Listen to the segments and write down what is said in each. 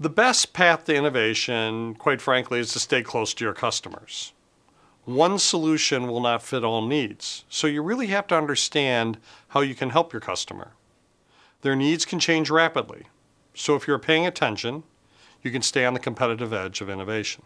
The best path to innovation, quite frankly, is to stay close to your customers. One solution will not fit all needs, so you really have to understand how you can help your customer. Their needs can change rapidly, so if you're paying attention, you can stay on the competitive edge of innovation.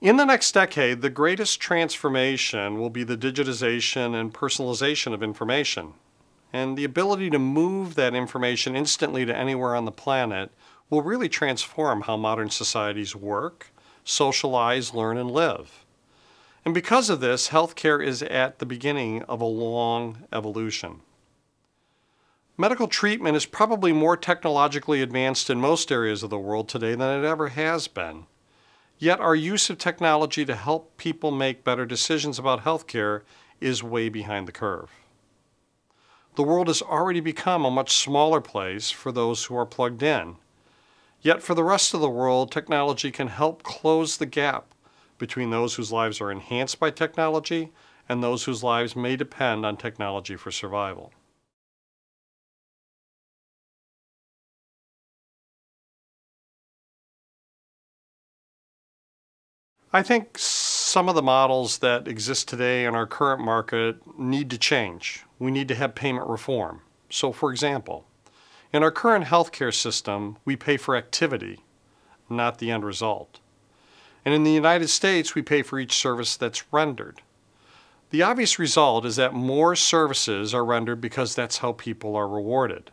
In the next decade, the greatest transformation will be the digitization and personalization of information. And the ability to move that information instantly to anywhere on the planet will really transform how modern societies work, socialize, learn, and live. And because of this, healthcare is at the beginning of a long evolution. Medical treatment is probably more technologically advanced in most areas of the world today than it ever has been. Yet our use of technology to help people make better decisions about healthcare is way behind the curve. The world has already become a much smaller place for those who are plugged in. Yet for the rest of the world, technology can help close the gap between those whose lives are enhanced by technology and those whose lives may depend on technology for survival. I think some of the models that exist today in our current market need to change. We need to have payment reform. So, for example, in our current healthcare system, we pay for activity, not the end result. And in the United States, we pay for each service that's rendered. The obvious result is that more services are rendered because that's how people are rewarded.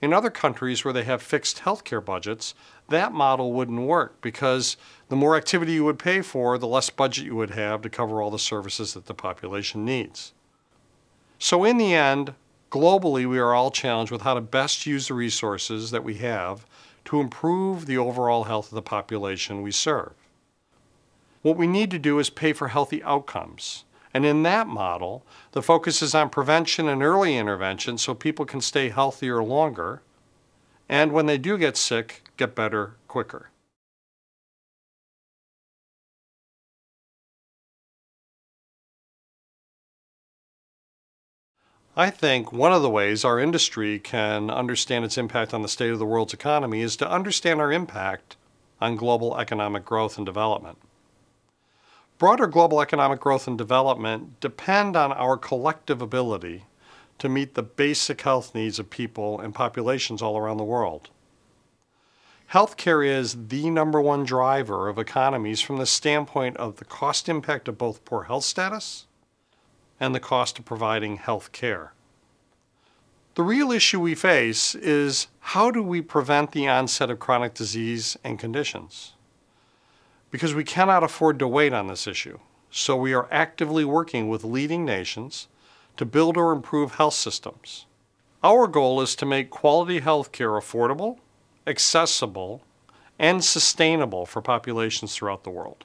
In other countries where they have fixed healthcare budgets, that model wouldn't work because the more activity you would pay for, the less budget you would have to cover all the services that the population needs. So, in the end, globally, we are all challenged with how to best use the resources that we have to improve the overall health of the population we serve. What we need to do is pay for healthy outcomes and in that model, the focus is on prevention and early intervention so people can stay healthier longer, and when they do get sick, get better quicker. I think one of the ways our industry can understand its impact on the state of the world's economy is to understand our impact on global economic growth and development. Broader global economic growth and development depend on our collective ability to meet the basic health needs of people and populations all around the world. Healthcare is the number one driver of economies from the standpoint of the cost impact of both poor health status and the cost of providing health care. The real issue we face is how do we prevent the onset of chronic disease and conditions? because we cannot afford to wait on this issue. So we are actively working with leading nations to build or improve health systems. Our goal is to make quality health care affordable, accessible, and sustainable for populations throughout the world.